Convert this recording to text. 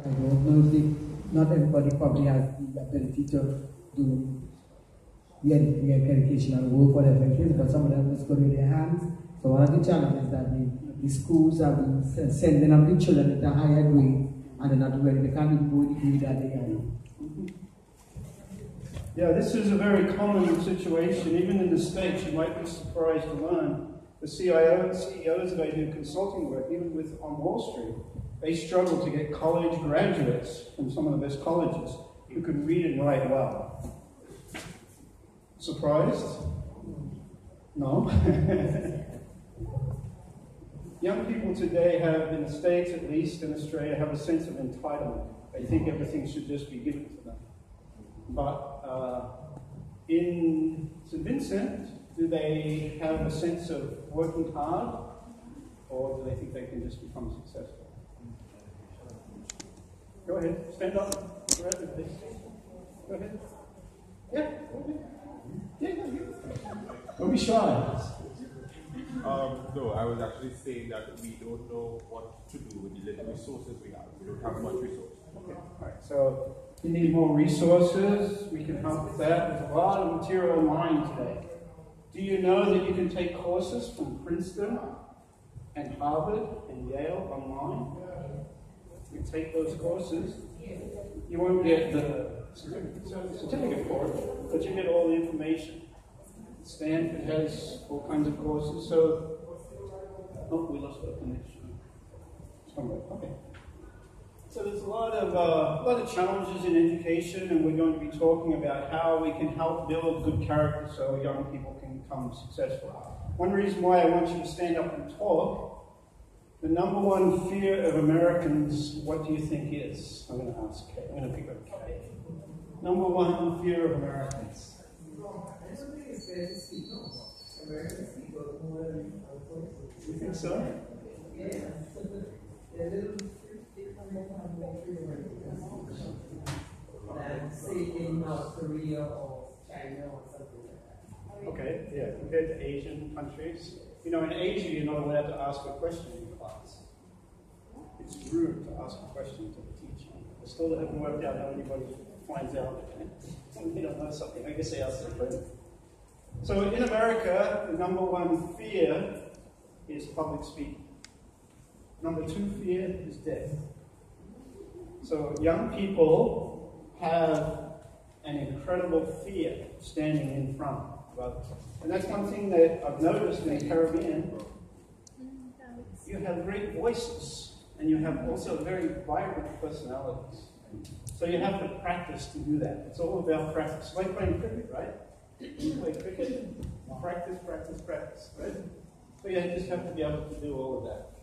I don't know if not everybody probably has the ability to do the, the educational work, whatever it is, but some of them just go with their hands. So one of the challenges that the, the schools have been sen- sending up the children at a higher grade and they're not ready, they can't even the that they are. Yeah, this is a very common situation. Even in the States, you might be surprised to learn the CIO, and CEOs that I do consulting work, even with on Wall Street, they struggle to get college graduates from some of the best colleges who can read and write well. Surprised? No? Young people today have, in the States at least, in Australia, have a sense of entitlement. They think everything should just be given to them. But uh, in St. Vincent, do they have a sense of working hard, or do they think they can just become successful? Go ahead, stand up. Go ahead. Go ahead. Yeah, go ahead. Yeah, yeah, yeah. Don't be shy. Um, no, I was actually saying that we don't know what to do with the little resources we have. We don't have much resources. Okay, all right. So you need more resources. We can help with that. There's a lot of material online today. Do you know that you can take courses from Princeton and Harvard and Yale online? You take those courses. You won't get the certificate for it, but you get all the information. Stanford has all kinds of courses. So, oh, we lost our connection. Somewhere. Okay. So there's a lot of uh, a lot of challenges in education, and we're going to be talking about how we can help build good character so young people can become successful. One reason why I want you to stand up and talk, the number one fear of Americans, what do you think is? I'm going to ask Kay. I'm going to pick up Kay. Number one fear of Americans. You think so? Like say in North Korea or China or something like that. Okay, yeah, compared to Asian countries. You know, in Asia, you're not allowed to ask a question in class. It's rude to ask a question to the teacher. I still haven't worked out how anybody finds out they don't know something. I guess they ask their friend. So in America, the number one fear is public speaking. Number two fear is death. So young people have an incredible fear standing in front And that's one thing that I've noticed in the Caribbean. You have great voices, and you have also very vibrant personalities. So you have to practice to do that. It's all about practice. Like playing cricket, right? You play cricket, practice, practice, practice, right? So you just have to be able to do all of that.